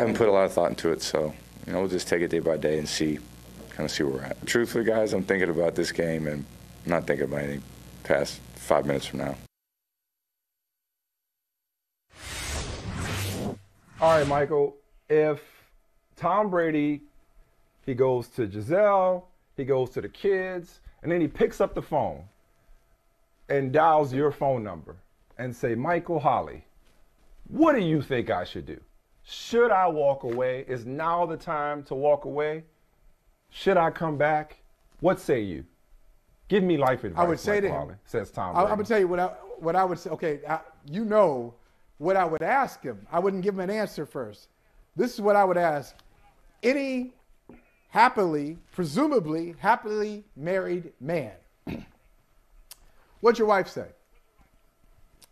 haven't put a lot of thought into it, so you know we'll just take it day by day and see, kind of see where we're at. Truthfully, guys, I'm thinking about this game and I'm not thinking about anything past five minutes from now. All right, Michael. If Tom Brady, he goes to Gisele, he goes to the kids, and then he picks up the phone and dials your phone number and say, Michael Holley, what do you think I should do? Should I walk away? Is now the time to walk away? Should I come back? What say you? Give me life advice. I would say to him, says Tom. I. I'm gonna tell you what I what I would say. Okay, I, you know what I would ask him. I wouldn't give him an answer first. This is what I would ask: any happily, presumably happily married man. What'd your wife say?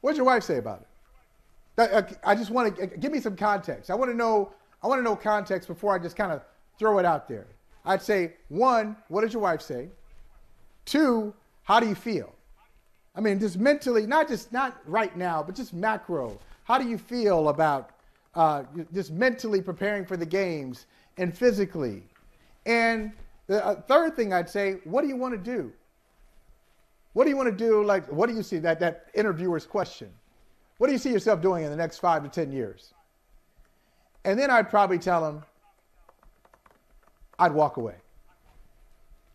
What'd your wife say about it? Uh, I just want to give me some context. I want to know. I want to know context before I just kind of throw it out there. I'd say one, what did your wife say? Two, how do you feel? I mean, just mentally, not just not right now, but just macro. How do you feel about uh, just mentally preparing for the games and physically? And the uh, third thing I'd say, what do you want to do? What do you want to do? Like, what do you see that that interviewer's question? What do you see yourself doing in the next five to ten years? And then I'd probably tell him, I'd walk away.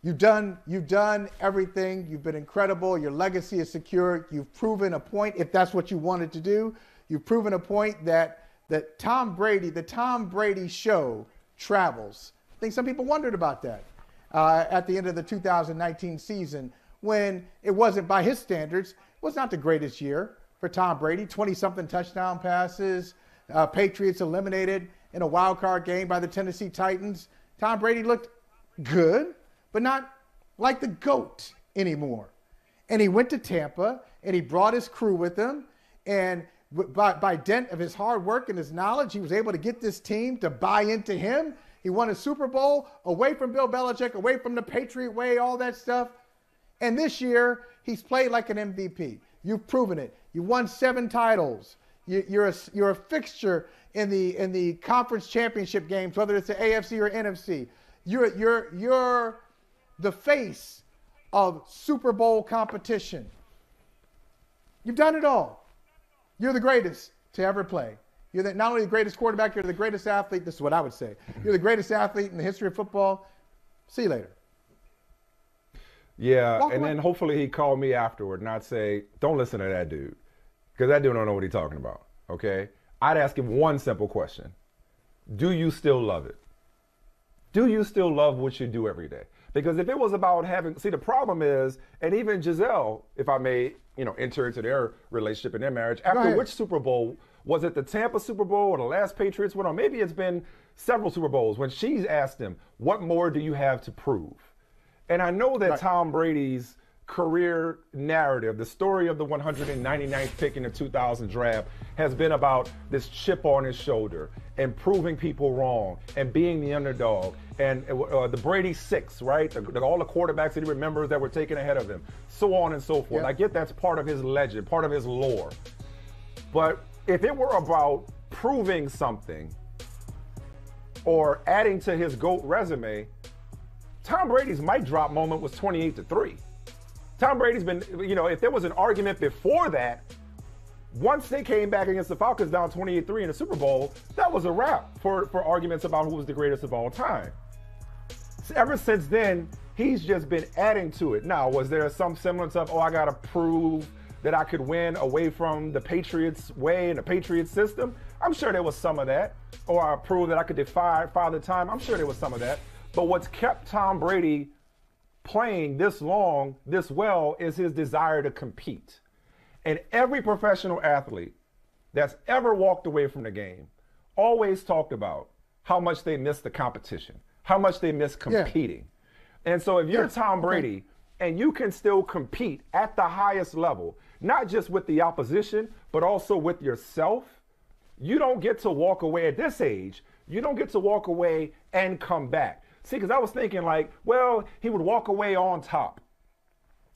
You've done, you've done everything. You've been incredible. Your legacy is secure. You've proven a point, if that's what you wanted to do. You've proven a point that that Tom Brady, the Tom Brady show, travels. I think some people wondered about that uh, at the end of the 2019 season when it wasn't by his standards, was not the greatest year for Tom Brady. 20-something touchdown passes. Uh, Patriots eliminated in a wild card game by the Tennessee Titans. Tom Brady looked good, but not like the GOAT anymore. And he went to Tampa and he brought his crew with him. And by, by dint of his hard work and his knowledge, he was able to get this team to buy into him. He won a Super Bowl away from Bill Belichick, away from the Patriot way, all that stuff. And this year, he's played like an MVP. You've proven it. You won seven titles. You, you're, a, you're a fixture in the, in the conference championship games, whether it's the AFC or NFC. You're, you're, you're the face of Super Bowl competition. You've done it all. You're the greatest to ever play. You're the, not only the greatest quarterback, you're the greatest athlete. This is what I would say. You're the greatest athlete in the history of football. See you later. Yeah, Walk and away. then hopefully he called me afterward and I'd say, don't listen to that dude. Because that dude don't know what he's talking about. Okay? I'd ask him one simple question. Do you still love it? Do you still love what you do every day? Because if it was about having, see, the problem is, and even Gisele, if I may, you know, enter into their relationship and their marriage, after which Super Bowl was it the Tampa Super Bowl or the last Patriots one, or maybe it's been several Super Bowls when she's asked him, "What more do you have to prove?" And I know that Tom Brady's career narrative, the story of the 199th pick in the 2000 draft, has been about this chip on his shoulder and proving people wrong and being the underdog. And uh, the Brady Six, right? The, the- all the quarterbacks that he remembers that were taken ahead of him, so on and so forth. Yeah. I get that's part of his legend, part of his lore. But if it were about proving something or adding to his GOAT resume, Tom Brady's mic drop moment was 28 to 3. Tom Brady's been, you know, if there was an argument before that, once they came back against the Falcons down 28 3 in the Super Bowl, that was a wrap for, for arguments about who was the greatest of all time. Ever since then, he's just been adding to it. Now, was there some semblance of, oh, I got to prove that I could win away from the Patriots way and the Patriots system? I'm sure there was some of that. Or I prove that I could defy Father Time. I'm sure there was some of that. But what's kept Tom Brady playing this long, this well, is his desire to compete. And every professional athlete that's ever walked away from the game always talked about how much they miss the competition, how much they miss competing. And so if you're Yeah, Tom. Brady and you can still compete at the highest level, not just with the opposition, but also with yourself, you don't get to walk away at this age. You don't get to walk away and come back. See, because I was thinking, like, well, he would walk away on top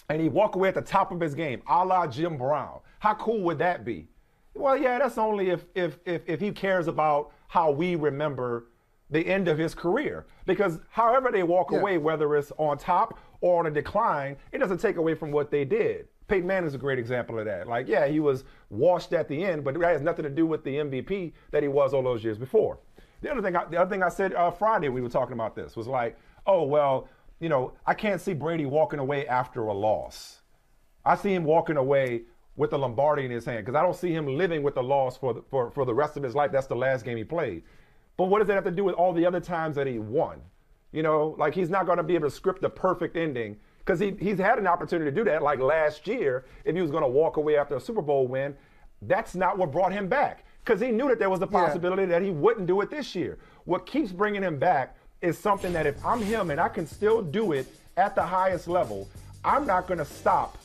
and he'd walk away at the top of his game, a la Jim Brown. How cool would that be? Well, yeah, that's only if if if, if he cares about how we remember the end of his career. Because however they walk Yeah. away, whether it's on top or on a decline, it doesn't take away from what they did. Peyton Manning is a great example of that. Like, yeah, he was washed at the end, but that has nothing to do with the MVP that he was all those years before. The other thing, I, the other thing I said uh, Friday, we were talking about this, was like, oh well, you know, I can't see Brady walking away after a loss. I see him walking away with the Lombardi in his hand because I don't see him living with the loss for the, for, for the rest of his life. That's the last game he played. But what does that have to do with all the other times that he won? You know, like he's not going to be able to script the perfect ending because he, he's had an opportunity to do that. Like last year, if he was going to walk away after a Super Bowl win, that's not what brought him back because he knew that there was a Yeah. possibility that he wouldn't do it this year. What keeps bringing him back is something that if I'm him and I can still do it at the highest level, I'm not going to stop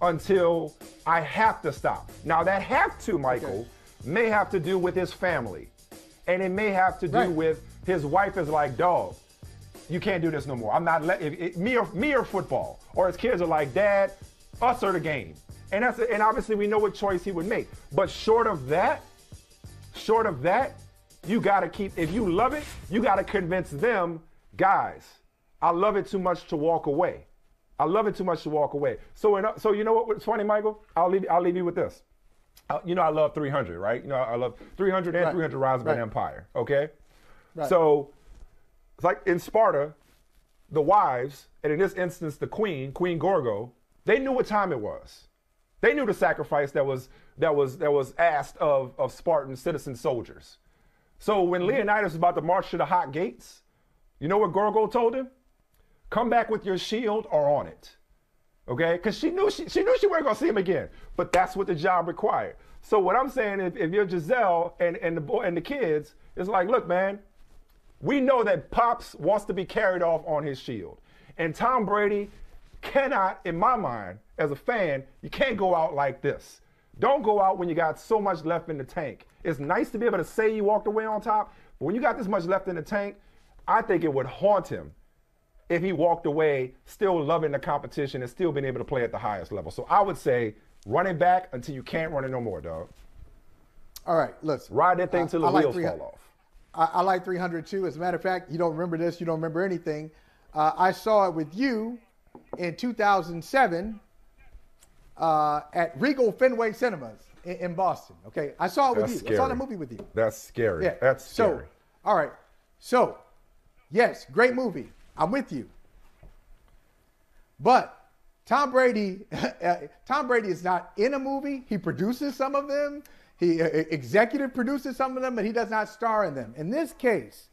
until I have to stop. Now that have to, Michael, may have to do with his family. And it may have to do Right. with his wife is like, dog, you can't do this no more. I'm not let if, it, me or me or football. Or his kids are like, Dad, us or the game. And that's and obviously we know what choice he would make. But short of that, short of that, you gotta keep if you love it, you gotta convince them, guys, I love it too much to walk away. I love it too much to walk away. So, in, so you know what? What's funny, Michael? I'll leave. I'll leave you with this. Uh, you know, I love 300, right? You know, I love 300 and Right. 300 Rise of Right. an Empire. Okay. Right. So, it's like in Sparta, the wives, and in this instance, the queen, Queen Gorgo, they knew what time it was. They knew the sacrifice that was that was that was asked of of Spartan citizen soldiers. So when Leonidas was about to march to the hot gates, you know what Gorgo told him? Come back with your shield or on it. Okay? Because she knew she, she knew she weren't gonna see him again. But that's what the job required. So what I'm saying, if, if you're Gisele and, and the boy and the kids, it's like, look, man, we know that Pops wants to be carried off on his shield. And Tom Brady cannot, in my mind, as a fan, you can't go out like this. Don't go out when you got so much left in the tank. It's nice to be able to say you walked away on top, but when you got this much left in the tank, I think it would haunt him if he walked away still loving the competition and still being able to play at the highest level. So I would say running back until you can't run it no more, dog. All right, listen. Ride that thing I- till the I wheels 300 fall off. I, I like 300 too. As a matter of fact, you don't remember this, you don't remember anything. Uh, I saw it with you in 2007 uh, at Regal Fenway Cinemas in, in Boston. Okay, I saw it with That's you. I saw the movie with you. That's scary. Yeah, That's scary. So, all right. So, yes, great movie. I'm with you. But Tom Brady, Tom Brady is not in a movie. He produces some of them. He uh, executive produces some of them, but he does not star in them. In this case,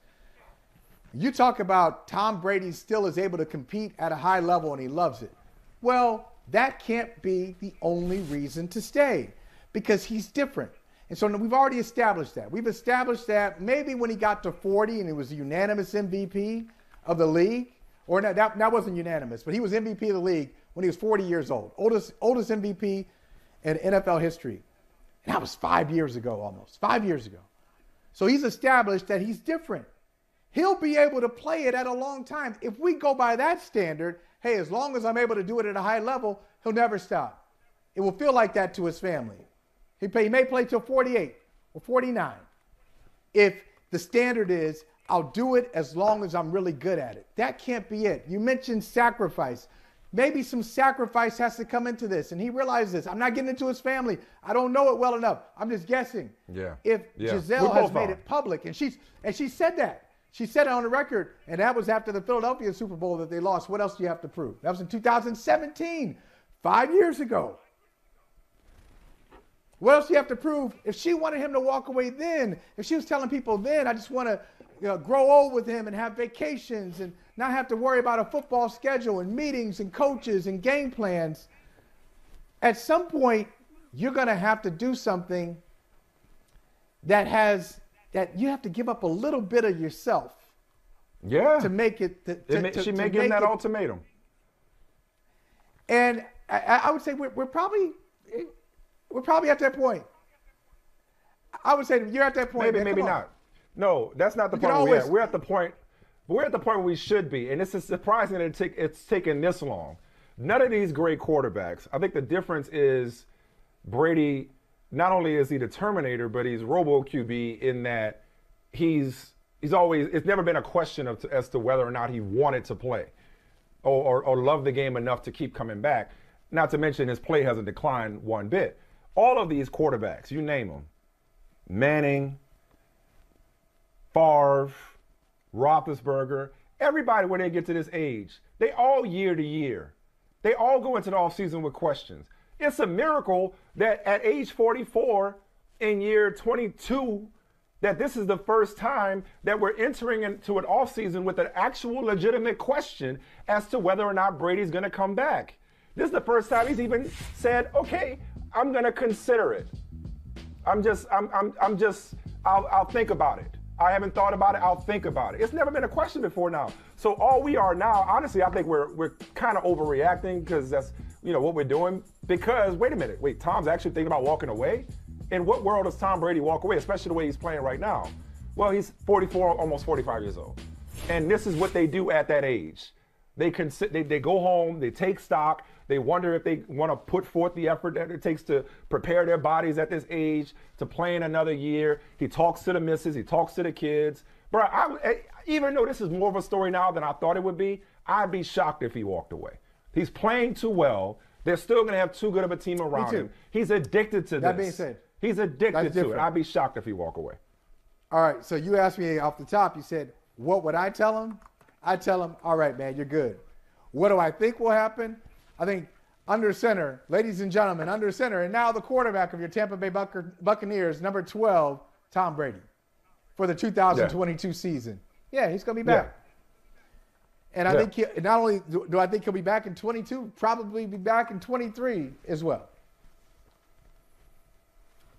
you talk about Tom Brady still is able to compete at a high level and he loves it. Well, that can't be the only reason to stay because he's different. And so we've already established that. We've established that maybe when he got to 40 and he was a unanimous MVP of the league, or no, that, that wasn't unanimous, but he was MVP of the league when he was 40 years old, oldest, oldest MVP in NFL history. And that was five years ago almost, five years ago. So he's established that he's different. He'll be able to play it at a long time. If we go by that standard, hey, as long as I'm able to do it at a high level, he'll never stop. It will feel like that to his family. He, he may play till 48 or 49. If the standard is, I'll do it as long as I'm really good at it. That can't be it. You mentioned sacrifice. Maybe some sacrifice has to come into this. And he realizes this. I'm not getting into his family. I don't know it well enough. I'm just guessing. Yeah. If Yeah. Gisele has made it public, and she's and she said that. She said it on the record, and that was after the Philadelphia Super Bowl that they lost. What else do you have to prove? That was in 2017, five years ago. What else do you have to prove? If she wanted him to walk away then, if she was telling people then, I just want to you know, grow old with him and have vacations and not have to worry about a football schedule and meetings and coaches and game plans. At some point, you're going to have to do something that has that you have to give up a little bit of yourself Yeah. to make it. To, It to- may- to- she may give him that it- ultimatum. And I, I would say we're, we're probably we're probably at that point. I would say you're at that point. Maybe, man. maybe not. No, that's not the point we're at. We're at the point. We're at the point where we should be, and this is surprising that it take, it's taken this long. None of these great quarterbacks. I think the difference is Brady not only is he the Terminator, but he's Robo QB in that he's he's always. It's never been a question of as to whether or not he wanted to play, or, or or loved the game enough to keep coming back. Not to mention his play hasn't declined one bit. All of these quarterbacks, you name them, Manning, Favre, Roethlisberger, everybody when they get to this age, they all year to year, they all go into the offseason with questions. It's a miracle that at age 44 in year 22, that this is the first time that we're entering into an offseason with an actual legitimate question as to whether or not Brady's going to come back. This is the first time he's even said, okay, I'm going to consider it. I'm just, I'm, I'm, I'm just, I'll, I'll think about it. I haven't thought about it. I'll think about it. It's never been a question before now. So all we are now, honestly, I think we're we're kind of overreacting because that's you know what we're doing. Because wait a minute, wait, Tom's actually thinking about walking away. In what world does Tom Brady walk away, especially the way he's playing right now? Well, he's 44, almost 45 years old, and this is what they do at that age. They can sit, they, they go home, they take stock, they wonder if they want to put forth the effort that it takes to prepare their bodies at this age to play in another year. He talks to the misses, he talks to the kids. Bro, I, even though this is more of a story now than I thought it would be, I'd be shocked if he walked away. He's playing too well. They're still going to have too good of a team around him. He's addicted to that this. That being said, he's addicted to it. I'd be shocked if he walk away. All right. So you asked me off the top. You said, "What would I tell him?" I tell him, "All right, man, you're good." What do I think will happen? I think under center, ladies and gentlemen, under center, and now the quarterback of your Tampa Bay Buccaneers, number 12, Tom Brady, for the 2022 yeah. season. Yeah, he's going to be back. And I yeah. think he, not only do, do I think he'll be back in 22, probably be back in 23 as well.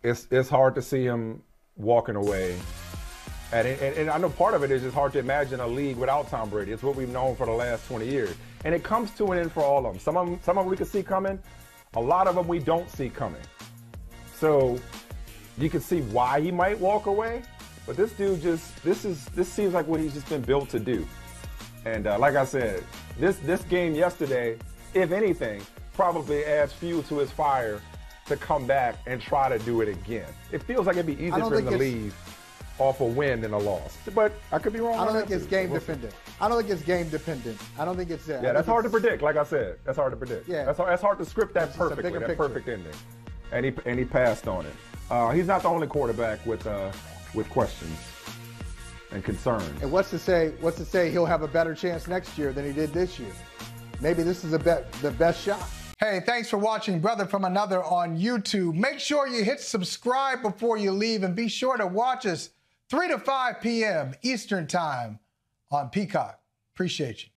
It's it's hard to see him walking away and, and, and, I know part of it is just hard to imagine a league without Tom Brady. It's what we've known for the last 20 years. And it comes to an end for all of them. Some of them, some of them we can see coming. A lot of them we don't see coming. So you can see why he might walk away. But this dude just, this is, this seems like what he's just been built to do. And uh, like I said, this, this game yesterday, if anything, probably adds fuel to his fire to come back and try to do it again. It feels like it'd be easier for him to leave off a win than a loss. But I could be wrong. I don't think it's game dependent. I don't think it's game dependent. I don't think it's that. Yeah, that's hard to predict. Like I said, that's hard to predict. Yeah, that's hard, that's hard to script that perfectly, that picture. perfect ending. And he and he passed on it. Uh, he's not the only quarterback with uh, with questions and concerns. And what's to say? What's to say he'll have a better chance next year than he did this year? Maybe this is a bet, the best shot. Hey, thanks for watching Brother from Another on YouTube. Make sure you hit subscribe before you leave and be sure to watch us 3 to 5 p.m. Eastern Time on Peacock. Appreciate you.